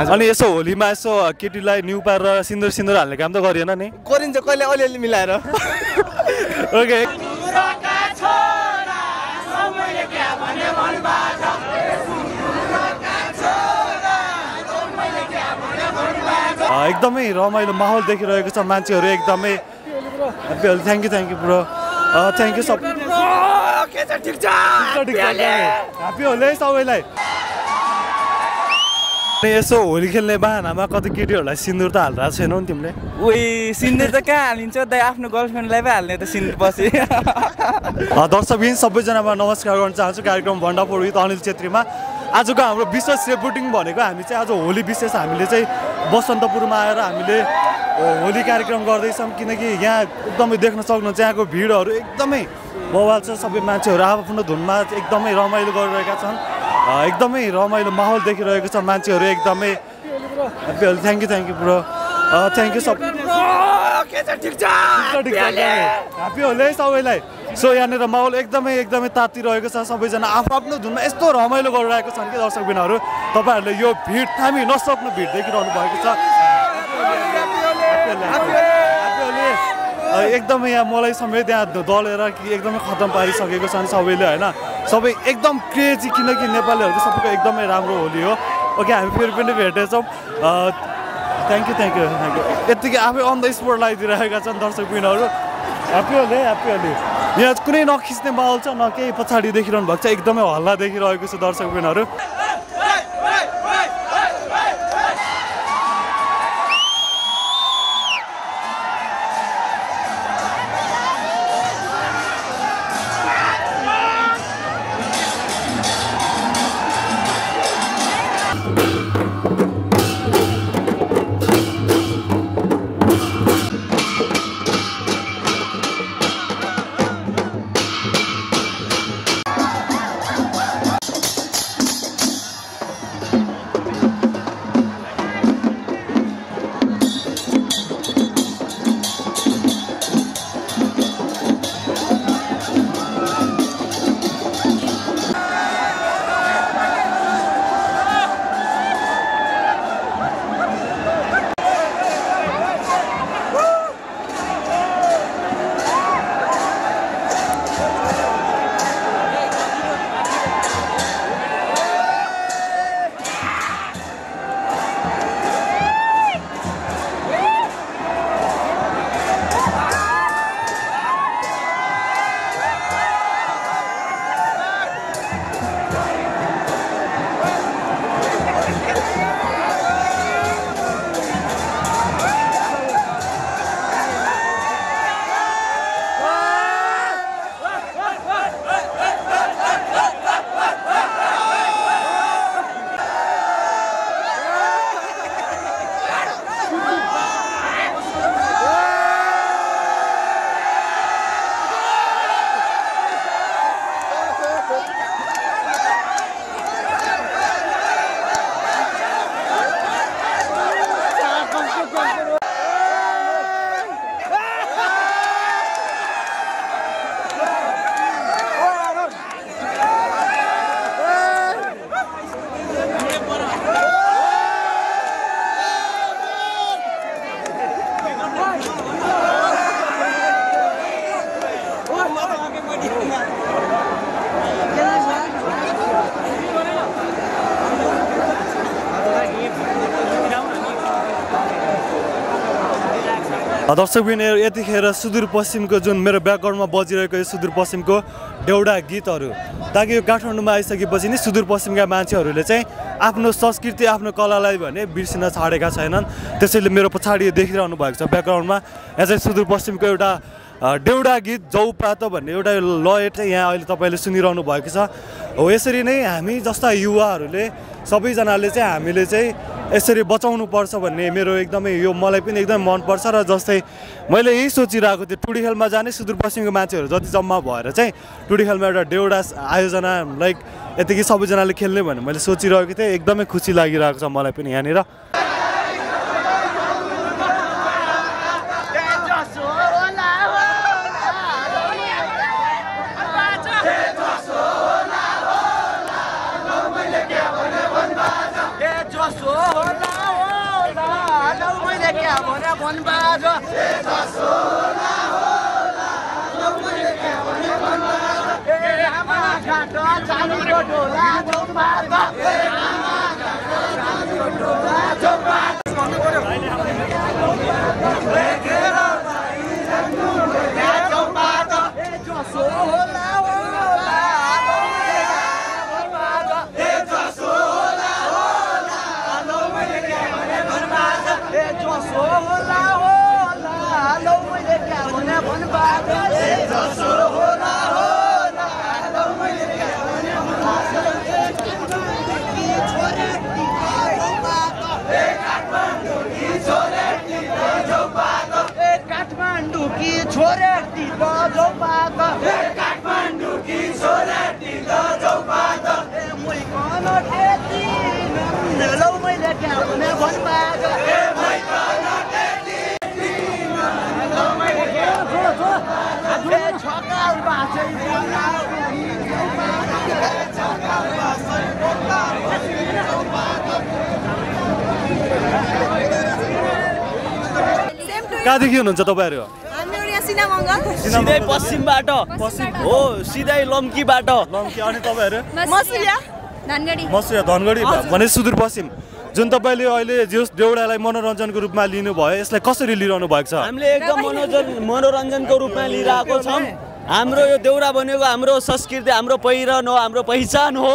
अनि यसो होलीमा यसो केटीलाई न्यु पारेर सिन्दुर सिन्दुर हाल्ने काम त गरिएन नि। गरिन्छ कहिले अलिअलि मिलाएर। ओके। एकदमै रमाइलो माहौल देखिरहेको छ मान्छेहरू एकदमै। Thank you thank you bro thank you sub. Happy Holi है सबैलाई। अनि यसो होली खेल्ने बाहनामा कति केटीहरूलाई सिन्दुर त हालिरहेको छैनौ नि तिमीले? उही सिन्दुर त कहाँ हालिन्छ? दाइ आफ्नो गर्लफ्रेन्डलाई पो हाल्ने त सिन्दुर पछि। अ, दर्शकबिन सबैजनामा नमस्कार गर्न चाहन्छु। कार्यक्रम भण्डापुर विथ अनिल छेत्रीमा। आजको हाम्रो विशेष सेपुटिङ भनेको हामी चाहिँ आज होली विशेष हामीले चाहिँ बसन्तपुरमा आएर हामीले होली कार्यक्रम गर्दैछौँ। किनकि यहाँ एकदमै देख्न सक्नुहुन्छ यहाँको भिडहरू एकदमै बवाल छ। सबै मान्छेहरू आफ्नो धुनमा एकदमै रमाइलो गरिरहेका छन्। एकदमै रमाइलो माहौल देखिरहेको छ मान्छेहरू एकदमै। Thank you thank you bro thank you sub. Happy Holi है सबैलाई। सो यहाँनिर माहौल एकदमै एकदमै तातिरहेको छ सबैजना आफ्नो आफ्नो धुनमा यस्तो रमाइलो गरिरहेको छन् कि दर्शकबिनहरू तपाईँहरूले यो भिड थामी नसक्नु भिड देखिरहनु भएको छ। एकदमै यहाँ मलाई समेत यहाँ द- दलेर कि एकदमै खतम पारिसकेको छन् सबैले होइन? सबै एकदम क्रेजी किनकि नेपालीहरूको सबैको एकदमै राम्रो होली हो। ओके हामी फेरि पनि भेटेछौँ thank you thank you thank you यत्तिकै आफै अन द स्पोट लगाइदिइरहेका छन् दर्शकबिनहरू। ह्याप्पी होली है ह्याप्पी होली यहाँ कुनै नखिच्ने माहौल छ न केही पछाडि देखिरहनु भएको छ एकदमै हल्ला देखिरहेको छ दर्शकबिनहरू दर्शकबिन यतिखेर सुदूरपश्चिमको जुन मेरो ब्याकग्राउन्डमा बजिरहेको यो सुदूरपश्चिमको देउडा गीतहरू ताकि यो काठमाडौँमा आइसकेपछि नि सुदूरपश्चिमका मान्छेहरूले चाहिँ आफ्नो संस्कृति आफ्नो कलालाई भने बिर्सिन छाडेका छैनन्। त्यसैले मेरो पछाडि देखिरहनु भएको छ ब्याकग्राउन्डमा। यहाँ चाहिँ सुदूरपश्चिमको एउटा अ, देउडा गीत जौपातो भन्ने एउटा लय चाहिँ यहाँ अहिले तपाईँले सुनिरहनु भएको छ। हो यसरी नै हामी जस्ता युवाहरूले सबैजनाले चाहिँ हामीले चाहिँ यसरी बचाउनु पर्छ भन्ने मेरो एकदमै यो मलाई पनि एकदमै मनपर्छ र जस्तै मैले यही सोचिरहेको थिएँ टुडी खेलमा जाने सुदूरपश्चिमको मान्छेहरू जति जम्मा भएर चाहिँ टुडी खेलमा एउटा देउडा आयोजना लाइक यतिकै सबैजनाले खेल्ने भनेर मैले सोचिरहेको थिएँ। एकदमै खुसी लागिरहेको छ मलाई पनि यहाँनिर। do lado do mato कहाँदेखि हुनुहुन्छ तपाईँहरू? सिधै पश्चिमबाट। हो सिधै लम्कीबाट। लम्की अनि तपाईँहरू? मसुरिया। धनगढी। मसुया धनगढी भने सुदूरपश्चिम जुन तपाईँले अहिले जस देउडालाई मनोरञ्जनको रूपमा लिनुभयो यसलाई कसरी लिइरहनु भएको छ? हामीले एकदम मनोरञ्जन मनोरञ्जनको रूपमा लिइरहेको छौँ। हाम्रो यो देउरा भनेको हाम्रो संस्कृति हाम्रो पहिरन हो हाम्रो पहिचान हो।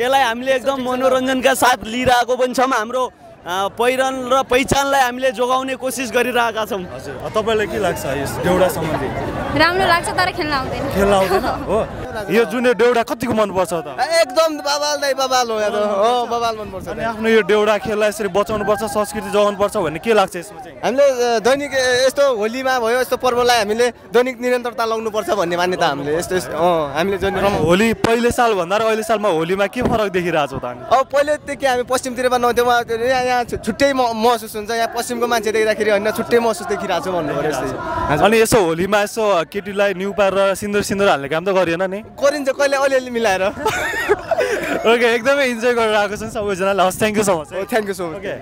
यसलाई हामीले एकदम मनोरञ्जनका साथ लिइरहेको पनि छौँ। हाम्रो पहिरन र पहिचानलाई हामीले जोगाउने कोसिस गरिरहेका छौँ। हजुर तपाईँलाई के लाग्छ यस देउडा सम्बन्धी? राम्रो लाग्छ तर खेल्न आउँदैन। खेल्न आउँदैन? हो। यो जुन यो देउडा कतिको मनपर्छ त? एकदम बबाल दाइ बबाल हो त। हो बबाल मनपर्छ अनि आफ्नो यो देउडा खेललाई यसरी बचाउनु पर्छ संस्कृति जोगाउनु पर्छ भन्ने के लाग्छ यसमा चाहिँ? हामीले दैनिक यस्तो होलीमा भयो यस्तो पर्वलाई हामीले दैनिक निरन्तरता लाउनुपर्छ भन्ने मान्यता हामीले यस्तो यस्तो अँ हामीले जुन होली पहिले साल भन्दा र अहिले सालमा होलीमा के फरक देखिरहेको छ त हामी? अब पहिलेदेखि हामी पश्चिमतिरमा नहुन्थ्यौँ यहाँ यहाँ छुट्टै महसुस हुन्छ। यहाँ पश्चिमको मान्छे देख्दाखेरि होइन छुट्टै महसुस देखिरहेको छ भन्नु पऱ्यो यस्तै हजुर। अनि यसो होलीमा यसो केटीलाई न्यु पारेर सिन्दुर सिन्दुर हाल्ने काम त गरिएन नि? गरिन्छ कहिले अलिअलि मिलाएर। ओके एकदमै इन्जोय गरेर आएको छन् सबैजनाले हस् thank you so much thank you so much okay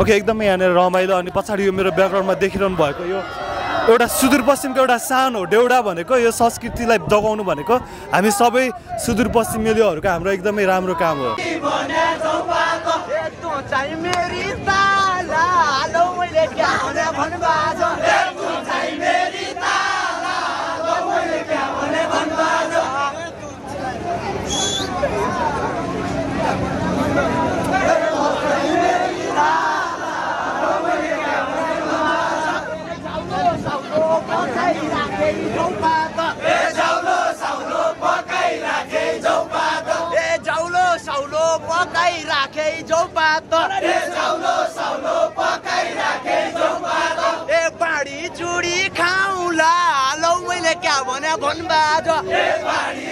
okay एकदमै यहाँनिर रमाइलो अनि पछाडि यो मेरो ब्याकग्राउन्डमा देखिरहनु भएको यो एउटा सुदूरपश्चिमको एउटा सानो देउडा भनेको यो संस्कृतिलाई जगाउनु भनेको। हामी सबै सुदूरपश्चिमेलीहरूको हाम्रो एकदमै राम्रो काम हो। मेरी ताला लौ मुझे क्या भने भन्बाज क्या भने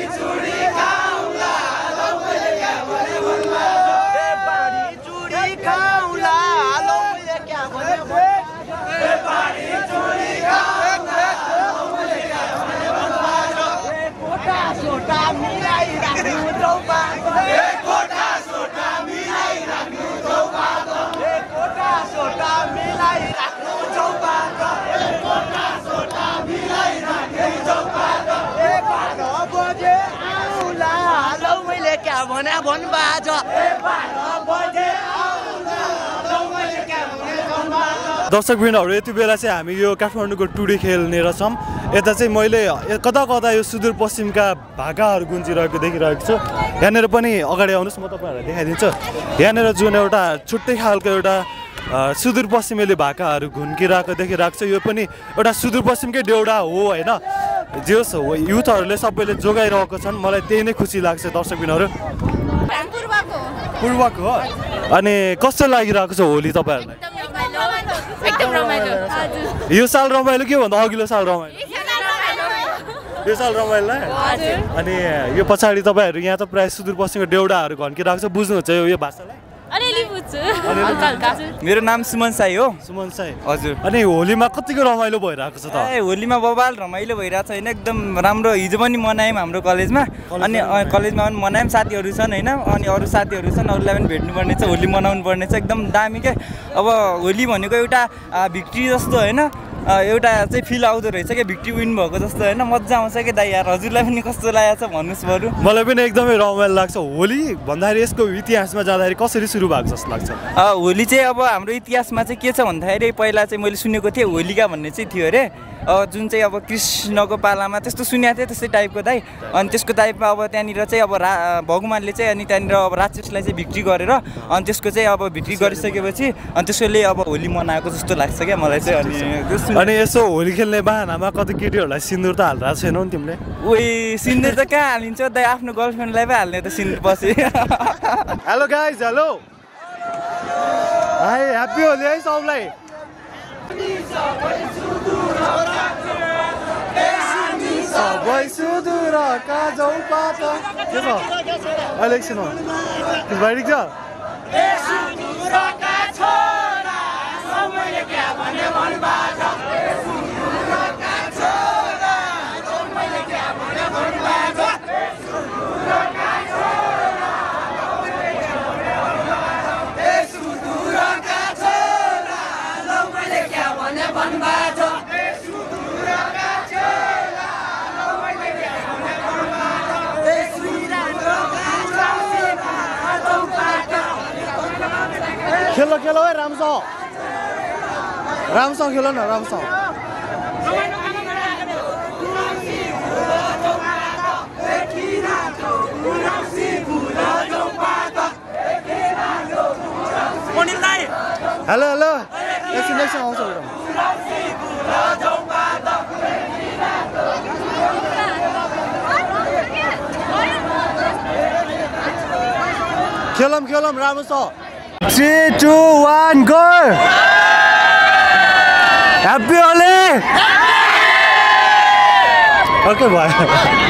भने भन्बाज दर्शकबिनहरू यति बेला चाहिँ हामी यो काठमाडौँको टुडी खेल्नेर छौँ। यता चाहिँ मैले कता कता यो सुदूरपश्चिमका भाकाहरू गुन्जिरहेको देखिरहेको छु। यहाँनिर पनि अगाडि आउनुहोस् म तपाईँहरूलाई देखाइदिन्छु। यहाँनिर जुन एउटा छुट्टै खालको एउटा सुदूरपश्चिमेली भाकाहरू घुन्किरहेको देखिरहेको छ। यो पनि एउटा सुदूरपश्चिमकै देउडा हो होइन? जे होस् युथहरूले सबैले जोगाइरहेको छन्। मलाई त्यही नै खुसी लाग्छ दर्शकबिनहरू पूर्वको हो अनि कस्तो लागिरहेको छ होली तपाईँहरूलाई यो साल रमाइलो के भन्दा अघिल्लो साल रमाइलो यो साल रमाइलो अनि यो पछाडि तपाईँहरू यहाँ त प्रायः सुदूरपश्चिमको देउडाहरू घन्किरहेको छ बुझ्नुहुन्छ यो यो भाषालाई अलिअलि बुझ्छु हल्का हल्का मेरो नाम सुमन साई हो। सुमन साई। हजुर। अनि होलीमा कतिको रमाइलो भइरहेको छ त? ए होलीमा बबाल रमाइलो भइरहेको छ होइन? एकदम राम्रो। हिजो पनि मनायौँ हाम्रो कलेजमा। अनि कलेजमा पनि मनायौँ। साथीहरू छन् होइन? अनि अरू साथीहरू छन् अरूलाई पनि भेट्नुपर्ने छ। होली मनाउनु पर्ने छ। एकदम दामी के? अब होली भनेको एउटा भिक्ट्री जस्तो होइन? एउटा चाहिँ फिल आउँदो रहेछ क्या भिक्ट्री विन भएको जस्तो होइन। मजा आउँछ कि दाइ यार हजुरलाई पनि कस्तो लागेको छ भन्नुहोस् बरु। मलाई पनि एकदमै रमाइलो लाग्छ। होली भन्दाखेरि यसको इतिहासमा जाँदाखेरि कसरी सुरु भएको जस्तो लाग्छ? होली चाहिँ अब हाम्रो इतिहासमा चाहिँ के छ भन्दाखेरि पहिला चाहिँ मैले सुनेको थिएँ होलिका भन्ने चाहिँ थियो अरे। जुन चाहिँ अब कृष्णको पालामा त्यस्तो सुनेको थिएँ त्यस्तै टाइपको दाइ। अनि त्यसको टाइपमा अब त्यहाँनिर चाहिँ अब रा भगवान्ले चाहिँ अनि त्यहाँनिर अब राक्षसलाई चाहिँ भिक्ट्री गरेर अनि त्यसको चाहिँ अब भिक्ट्री गरिसकेपछि अनि त्यसैले अब होली मनाएको जस्तो लाग्छ क्या मलाई चाहिँ अनि। अनि यसो होली खेल्ने बाहनामा कति केटीहरूलाई सिन्दुर त हालिरहेको छैनौ नि तिमीले? उही सिन्दुर त कहाँ हालिन्छ दाइ आफ्नो गर्लफ्रेन्डलाई पो हाल्ने त सिन्दुर पछि। Hello guys hello hi happy Holi है सबलाई। सबै सुदूर काजौ पात। के छ? खेल खेल है राम्रोसँग राम्रोसँग खेल न राम्रोसँग हेलो हेलो। एकछिन एकछिन आउँछ खेलौँ खेलौँ राम्रो छ Three, two, one, go! Happy Holi! Okay, bye.